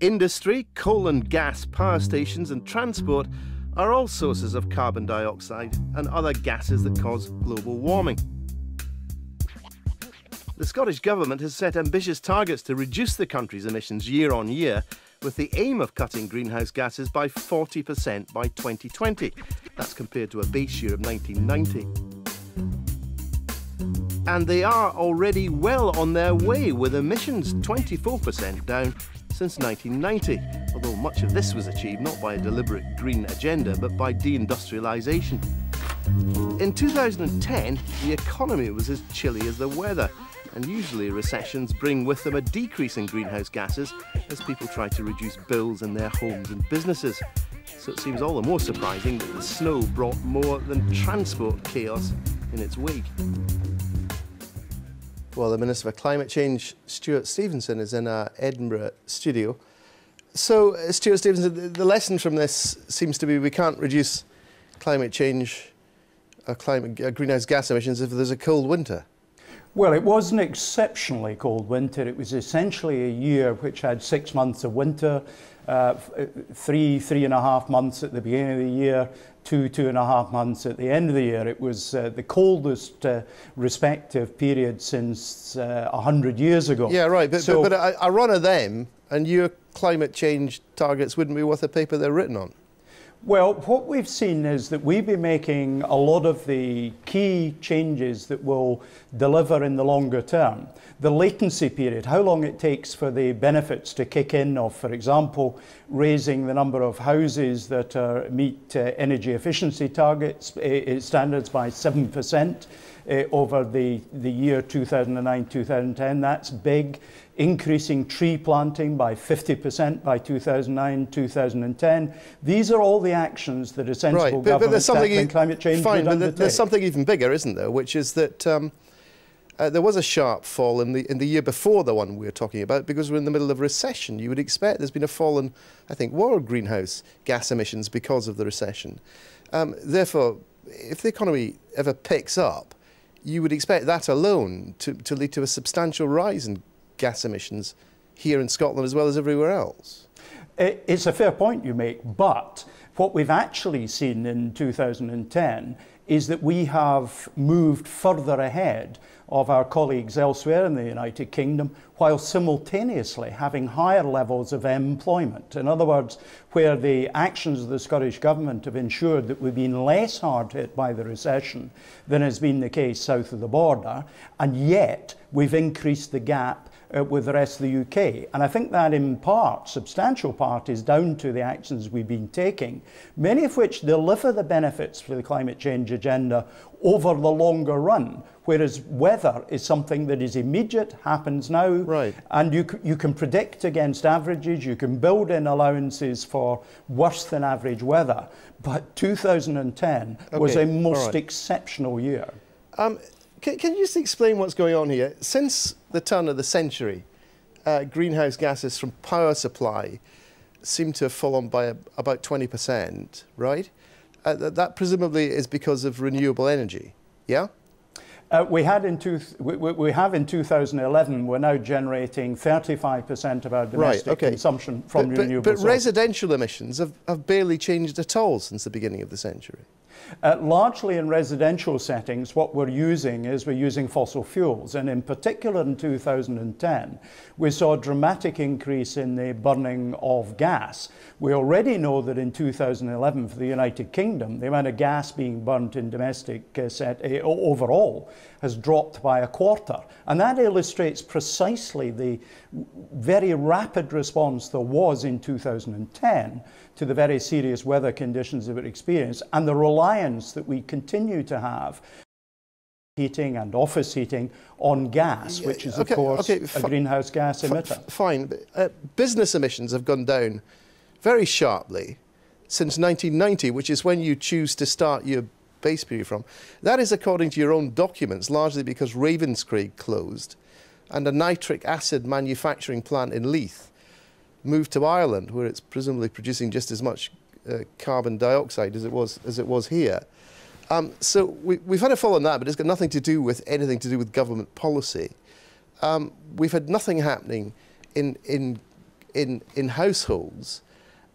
Industry, coal and gas power stations, and transport are all sources of carbon dioxide and other gases that cause global warming. The Scottish Government has set ambitious targets to reduce the country's emissions year on year, with the aim of cutting greenhouse gases by 40% by 2020. That's compared to a base year of 1990. And they are already well on their way, with emissions 24% down since 1990, although much of this was achieved not by a deliberate green agenda, but by deindustrialisation. In 2010, the economy was as chilly as the weather, and usually recessions bring with them a decrease in greenhouse gases as people try to reduce bills in their homes and businesses. So it seems all the more surprising that the snow brought more than transport chaos in its wake. Well, the Minister for Climate Change, Stewart Stevenson, is in our Edinburgh studio. So, uh, Stewart Stevenson, the lesson from this seems to be we can't reduce climate change, uh, climate, uh, greenhouse gas emissions if there's a cold winter. Well, it was an exceptionally cold winter. It was essentially a year which had six months of winter, uh, uh, three, three and a half months at the beginning of the year, two, two and a half months at the end of the year. It was uh, the coldest uh, respective period since uh, 100 years ago. Yeah, right. But, so, but, but I, I run of them, and your climate change targets wouldn't be worth the paper they're written on. Well, what we've seen is that we've been making a lot of the key changes that will deliver in the longer term. The latency period, how long it takes for the benefits to kick in of, for example, raising the number of houses that are, meet uh, energy efficiency targets, uh, standards by 7% uh, over the, the year 2009-2010. That's big increasing tree planting by 50% by 2009, 2010. These are all the actions that a sensible right, but, government but tackling climate change fine, but there's something even bigger, isn't there, which is that um, uh, there was a sharp fall in the, in the year before the one we were talking about because we're in the middle of a recession. You would expect there's been a fall in, I think, world greenhouse gas emissions because of the recession. Um, therefore, if the economy ever picks up, you would expect that alone to, to lead to a substantial rise in gas emissions here in Scotland as well as everywhere else. It's a fair point you make, but what we've actually seen in 2010 is that we have moved further ahead of our colleagues elsewhere in the United Kingdom while simultaneously having higher levels of employment. In other words, where the actions of the Scottish Government have ensured that we've been less hard hit by the recession than has been the case south of the border, and yet we've increased the gap uh, with the rest of the UK. And I think that in part, substantial part, is down to the actions we've been taking, many of which deliver the benefits for the climate change agenda over the longer run. Whereas weather is something that is immediate, happens now, right. and you, you can predict against averages, you can build in allowances for worse than average weather. But 2010 okay. was a most right. exceptional year. Um, can, can, you just explain what's going on here? Since the turn of the century, uh, greenhouse gases from power supply seem to have fallen by a, about 20%, right? Uh, that, that presumably is because of renewable energy, yeah? Uh, we, had in two, we, we, have in 2011, we're now generating 35% of our domestic right, okay. consumption from but, renewable But, but residential emissions have, have barely changed at all since the beginning of the century. Uh, largely in residential settings, what we're using is we're using fossil fuels. And in particular in 2010, we saw a dramatic increase in the burning of gas. We already know that in 2011 for the United Kingdom, the amount of gas being burnt in domestic uh, set, uh, overall has dropped by a quarter. And that illustrates precisely the very rapid response there was in 2010 to the very serious weather conditions that we experienced and the reliance that we continue to have heating and office heating on gas, which is, okay, of course, okay, a greenhouse gas emitter. fine. Uh, business emissions have gone down very sharply since 1990, which is when you choose to start your base period from. That is according to your own documents, largely because Ravenscraig closed and a nitric acid manufacturing plant in Leith moved to Ireland, where it's presumably producing just as much uh, carbon dioxide as it was as it was here. Um, so we, have had a fall on that, but it's got nothing to do with anything to do with government policy. Um, we've had nothing happening in in in, in households,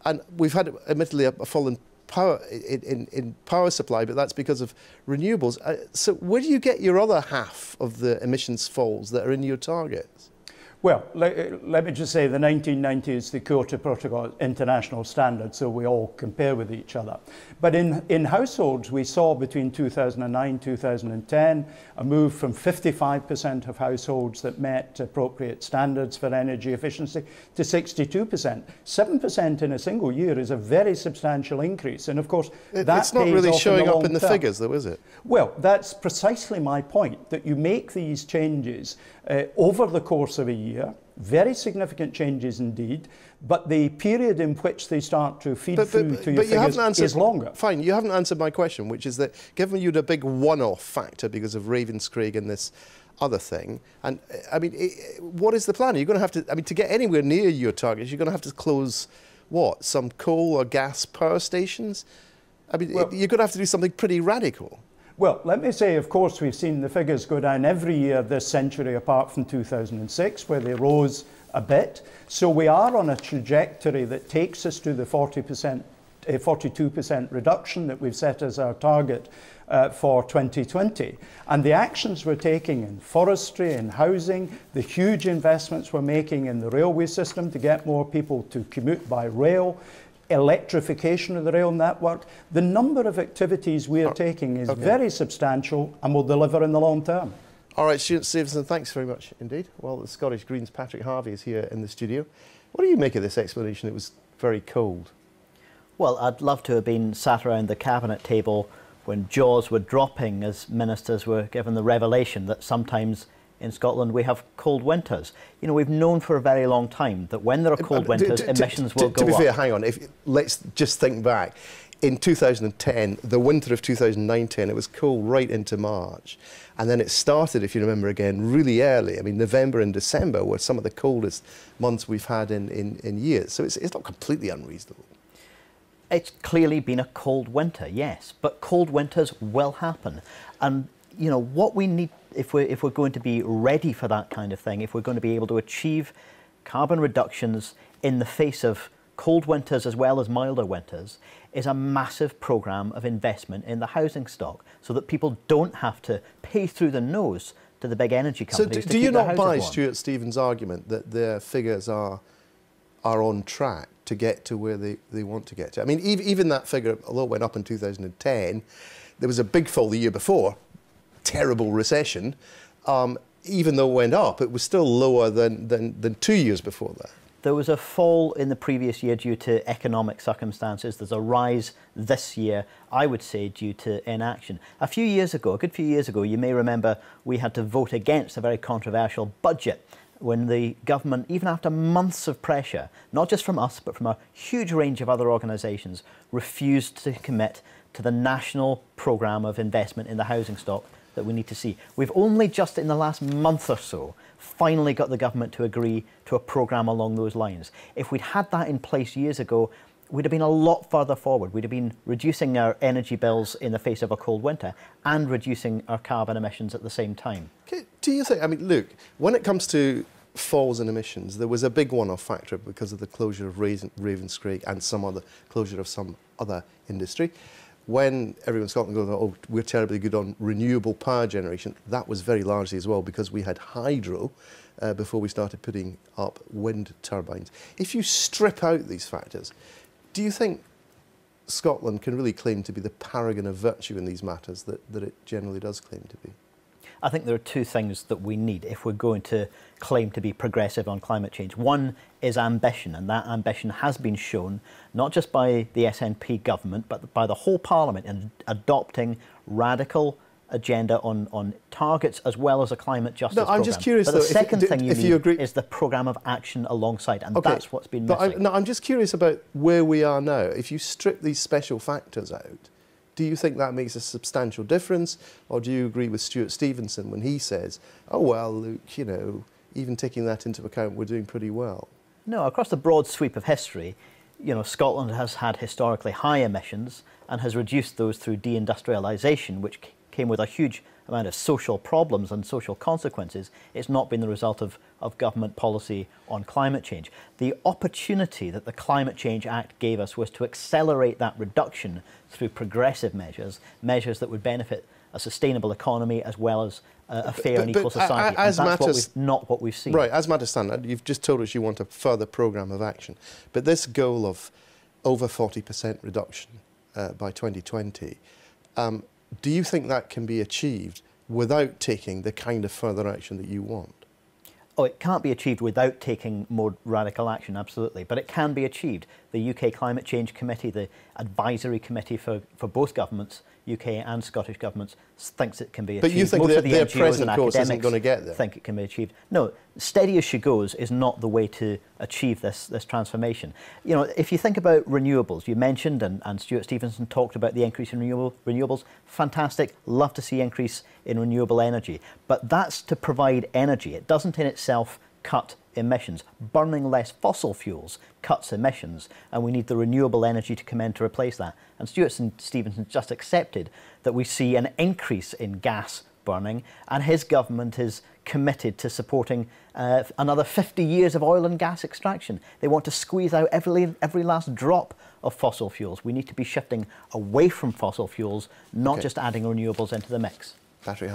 and we've had, admittedly, a, a fall in power, in, in, in, power supply, but that's because of renewables. Uh, so where do you get your other half of the emissions falls that are in your targets? Well, let, let, me just say the 1990s, the Kyoto Protocol international standard, so we all compare with each other. But in, in households, we saw between 2009 2010 a move from 55% of households that met appropriate standards for energy efficiency to 62%. 7% in a single year is a very substantial increase. And of course, it, that it's not really showing in up in the term. figures, though, is it? Well, that's precisely my point, that you make these changes uh, over the course of a year, very significant changes indeed, but the period in which they start to feed but, through but, to your you figures answered, is longer. Fine, you haven't answered my question, which is that given you'd a big one-off factor because of Ravenscraig and this other thing, and I mean, it, what is the plan? You're going to have to, I mean, to get anywhere near your targets, you're going to have to close what, some coal or gas power stations? I mean, well, you're going to have to do something pretty radical. Well, let me say, of course, we've seen the figures go down every year of this century, apart from 2006, where they rose a bit. So we are on a trajectory that takes us to the 40%, uh, 42% reduction that we've set as our target uh, for 2020. And the actions we're taking in forestry, in housing, the huge investments we're making in the railway system to get more people to commute by rail, electrification of the rail network. The number of activities we are oh, taking is okay. very substantial and will deliver in the long term. All right, Stewart Stevenson, thanks very much indeed. Well, the Scottish Greens Patrick Harvie is here in the studio. What do you make of this explanation? It was very cold. Well, I'd love to have been sat around the cabinet table when jaws were dropping as ministers were given the revelation that sometimes in Scotland we have cold winters. You know, we've known for a very long time that when there are uh, cold winters, emissions will go up. To be fair, hang on. If, let's just think back. In 2010, the winter of 2009-10, it was cold right into March. And then it started, if you remember again, really early. I mean, November and December were some of the coldest months we've had in, in, in years. So it's, it's not completely unreasonable. It's clearly been a cold winter, yes, but cold winters will happen. And, you know, what we need if we're, if we're going to be ready for that kind of thing, if we're going to be able to achieve carbon reductions in the face of cold winters as well as milder winters, is a massive programme of investment in the housing stock so that people don't have to pay through the nose to the big energy companies. So do, do you not buy Stewart Stevens' argument that their figures are, are on track to get to where they, they want to get to? I mean, even, even that figure, although it went up in 2010, there was a big fall the year before, terrible recession, um, even though it went up, it was still lower than, than, than two years before that. There was a fall in the previous year due to economic circumstances. There's a rise this year, I would say, due to inaction. A few years ago, a good few years ago, you may remember we had to vote against a very controversial budget when the government, even after months of pressure, not just from us, but from a huge range of other organisations, refused to commit to the national programme of investment in the housing stock that we need to see. We've only just in the last month or so finally got the government to agree to a programme along those lines. If we'd had that in place years ago, we'd have been a lot further forward. We'd have been reducing our energy bills in the face of a cold winter and reducing our carbon emissions at the same time. Do you think, I mean, look, when it comes to falls in emissions, there was a big one-off factor because of the closure of Raven, Ravenscraig and some other closure of some other industry when everyone in Scotland goes, oh, we're terribly good on renewable power generation, that was very largely as well because we had hydro uh, before we started putting up wind turbines. If you strip out these factors, do you think Scotland can really claim to be the paragon of virtue in these matters that, that it generally does claim to be? I think there are two things that we need if we're going to claim to be progressive on climate change. One is ambition, and that ambition has been shown not just by the SNP government, but by the whole Parliament in adopting radical agenda on, on targets as well as a climate justice no, I'm program. just curious, but though, the second if, thing you if need you agree, is the program of action alongside, and okay, that's what's been but missing. I, no, I'm just curious about where we are now. If you strip these special factors out, do you think that makes a substantial difference? Or do you agree with Stewart Stevenson when he says, oh, well, Luke, you know, even taking that into account, we're doing pretty well? No, across the broad sweep of history, you know, Scotland has had historically high emissions and has reduced those through deindustrialisation, which came with a huge amount of social problems and social consequences. It's not been the result of, of government policy on climate change. The opportunity that the Climate Change Act gave us was to accelerate that reduction through progressive measures, measures that would benefit a sustainable economy as well as uh, a fair but, and equal but society. As and that's matters, what not what we've seen. Right, as matters stand, you've just told us you want a further programme of action. But this goal of over 40% reduction uh, by 2020, um, do you think that can be achieved without taking the kind of further action that you want? Oh, it can't be achieved without taking more radical action, absolutely. But it can be achieved. The UK Climate Change Committee, the advisory committee for, for both governments, UK and Scottish governments, thinks it can be achieved. But you think Most of the their NGOs present and course isn't going to get there? think it can be achieved. No, steady as she goes is not the way to achieve this, this transformation. You know, if you think about renewables, you mentioned, and, and Stewart Stevenson talked about the increase in renewable, renewables. Fantastic. Love to see increase in renewable energy. But that's to provide energy. It doesn't in itself cut emissions. Burning less fossil fuels cuts emissions, and we need the renewable energy to come in to replace that. And Stewart Stevenson just accepted that we see an increase in gas burning, and his government is committed to supporting uh, another 50 years of oil and gas extraction. They want to squeeze out every, every last drop of fossil fuels. We need to be shifting away from fossil fuels, not okay. just adding renewables into the mix. Battery